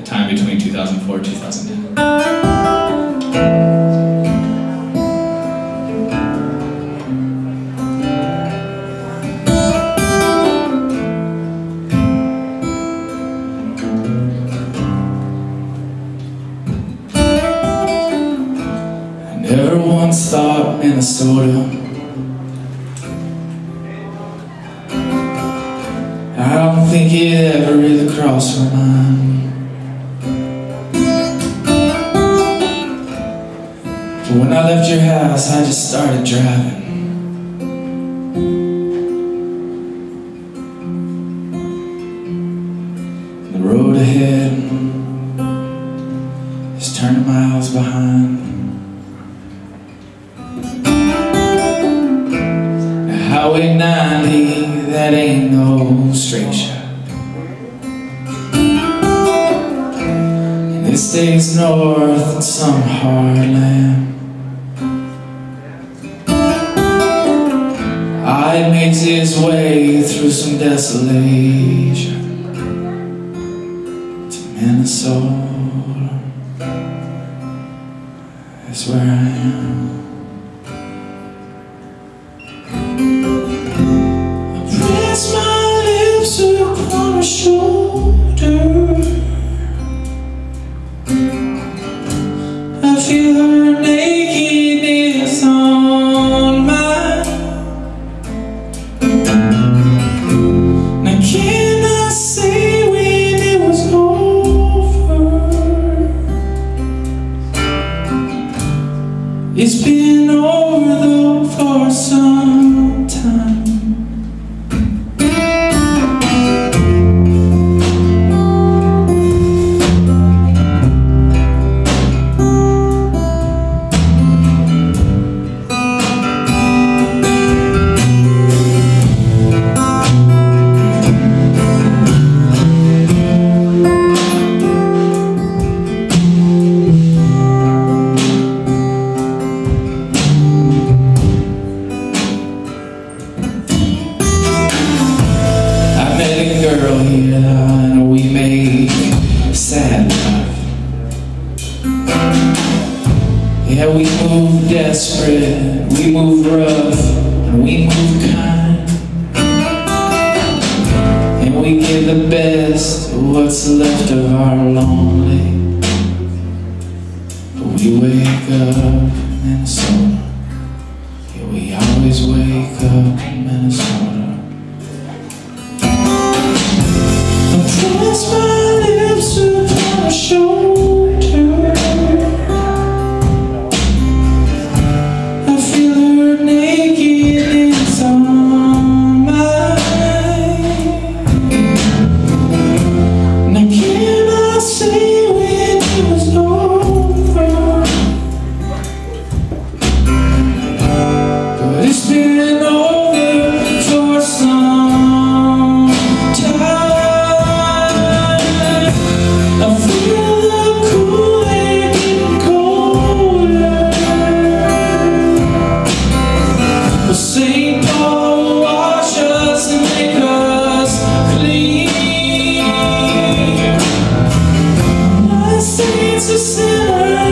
the time between 2004 and 2010. I Never once thought Minnesota I don't think it ever really crossed my mind When I left your house, I just started driving The road ahead is turning miles behind Highway 90, that ain't no straight shot. And it north in some hard land. It makes its way through some desolation to Minnesota. That's where I am. And we made sad. Yeah, we moved desperate, we moved rough, and we moved kind. And we give the best what's left of our lonely. saints are sinners.